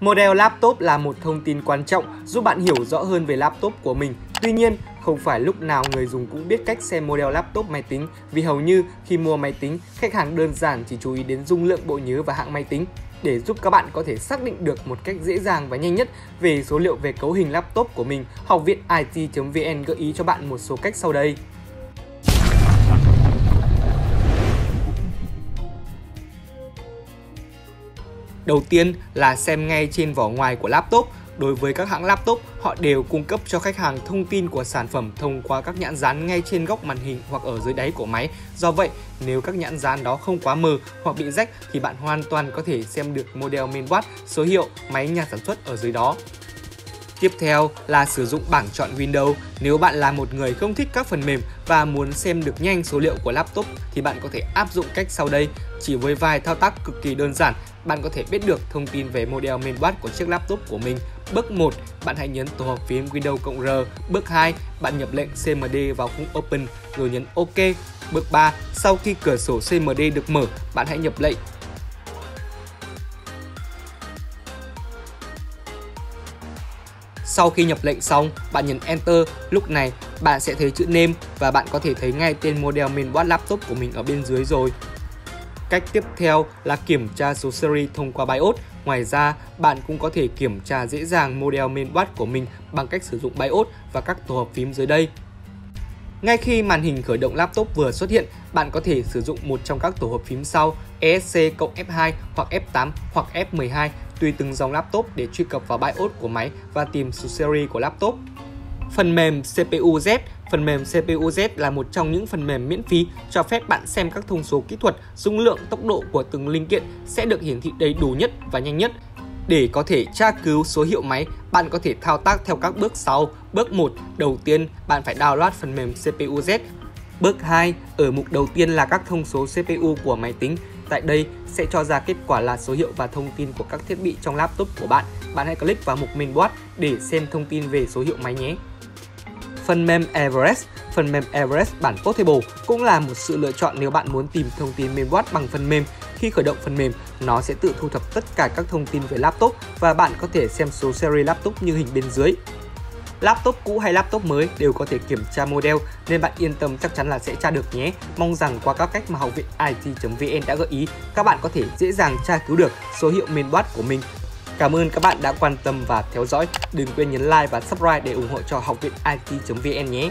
Model laptop là một thông tin quan trọng giúp bạn hiểu rõ hơn về laptop của mình. Tuy nhiên, không phải lúc nào người dùng cũng biết cách xem model laptop máy tính vì hầu như khi mua máy tính, khách hàng đơn giản chỉ chú ý đến dung lượng bộ nhớ và hãng máy tính. Để giúp các bạn có thể xác định được một cách dễ dàng và nhanh nhất về số liệu về cấu hình laptop của mình, Học viện IT.vn gợi ý cho bạn một số cách sau đây. Đầu tiên là xem ngay trên vỏ ngoài của laptop. Đối với các hãng laptop, họ đều cung cấp cho khách hàng thông tin của sản phẩm thông qua các nhãn dán ngay trên góc màn hình hoặc ở dưới đáy của máy. Do vậy, nếu các nhãn dán đó không quá mờ hoặc bị rách thì bạn hoàn toàn có thể xem được model mainboard, số hiệu, máy nhà sản xuất ở dưới đó. Tiếp theo là sử dụng bảng chọn Windows. Nếu bạn là một người không thích các phần mềm và muốn xem được nhanh số liệu của laptop thì bạn có thể áp dụng cách sau đây. Chỉ với vài thao tác cực kỳ đơn giản, bạn có thể biết được thông tin về model mainboard của chiếc laptop của mình. Bước 1, bạn hãy nhấn tổ hợp phím Windows cộng R. Bước 2, bạn nhập lệnh CMD vào khung Open rồi nhấn OK. Bước 3, sau khi cửa sổ CMD được mở, bạn hãy nhập lệnh Sau khi nhập lệnh xong, bạn nhấn Enter. Lúc này, bạn sẽ thấy chữ name và bạn có thể thấy ngay tên model mainboard laptop của mình ở bên dưới rồi. Cách tiếp theo là kiểm tra số series thông qua BIOS. Ngoài ra, bạn cũng có thể kiểm tra dễ dàng model mainboard của mình bằng cách sử dụng BIOS và các tổ hợp phím dưới đây. Ngay khi màn hình khởi động laptop vừa xuất hiện, bạn có thể sử dụng một trong các tổ hợp phím sau ESC cộng F2 hoặc F8 hoặc F12 tùy từng dòng laptop để truy cập vào BIOS của máy và tìm số series của laptop. Phần mềm CPU-Z Phần mềm CPU-Z là một trong những phần mềm miễn phí cho phép bạn xem các thông số kỹ thuật, dung lượng, tốc độ của từng linh kiện sẽ được hiển thị đầy đủ nhất và nhanh nhất. Để có thể tra cứu số hiệu máy, bạn có thể thao tác theo các bước sau. Bước 1, đầu tiên bạn phải download phần mềm CPU-Z. Bước 2, ở mục đầu tiên là các thông số CPU của máy tính. Tại đây sẽ cho ra kết quả là số hiệu và thông tin của các thiết bị trong laptop của bạn. Bạn hãy click vào mục mainboard để xem thông tin về số hiệu máy nhé. Phần mềm Everest Phần mềm Everest bản Portable cũng là một sự lựa chọn nếu bạn muốn tìm thông tin mainboard bằng phần mềm. Khi khởi động phần mềm, nó sẽ tự thu thập tất cả các thông tin về laptop và bạn có thể xem số series laptop như hình bên dưới. Laptop cũ hay laptop mới đều có thể kiểm tra model nên bạn yên tâm chắc chắn là sẽ tra được nhé. Mong rằng qua các cách mà học viện IT.vn đã gợi ý, các bạn có thể dễ dàng tra cứu được số hiệu mainboard của mình Cảm ơn các bạn đã quan tâm và theo dõi. Đừng quên nhấn like và subscribe để ủng hộ cho học viện IT.vn nhé.